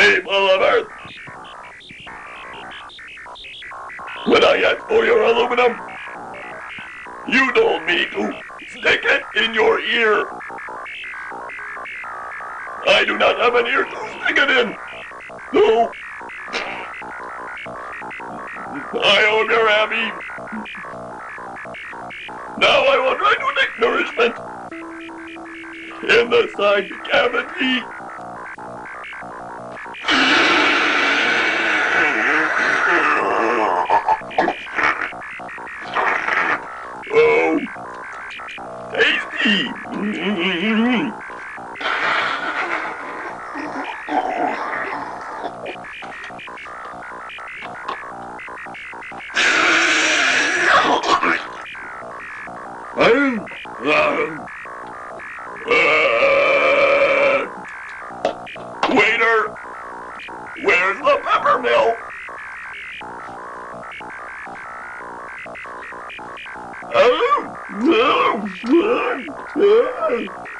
people of Earth. When I asked for your aluminum, you told me to stick it in your ear. I do not have an ear to stick it in. No. I hope you're happy. Now I will try to take nourishment in the side cavity. Tasty. Waiter, where's the peppermilk? Oh, oh, oh, oh.